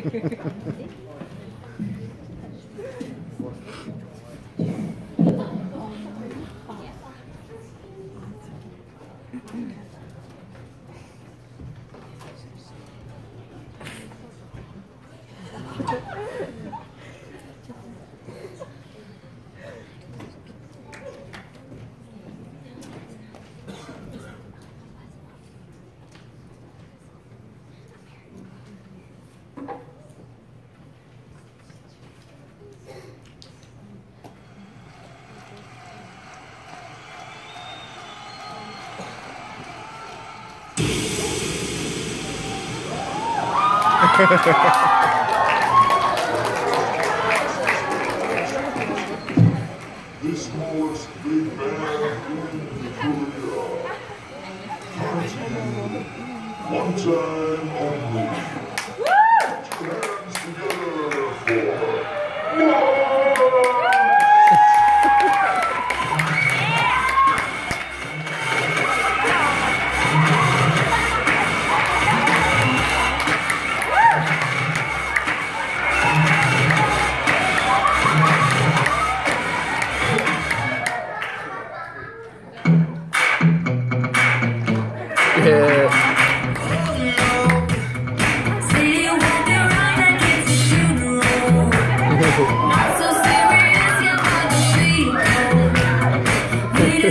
Thank you. this morn's big band in Korea. One time only.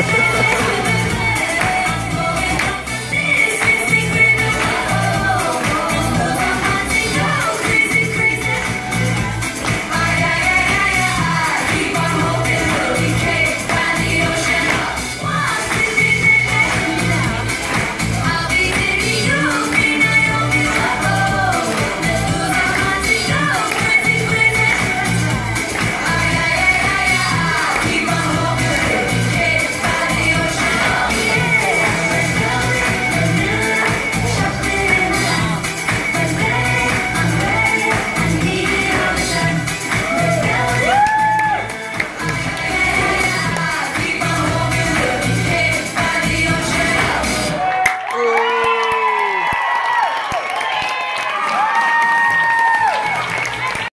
ハハハハ!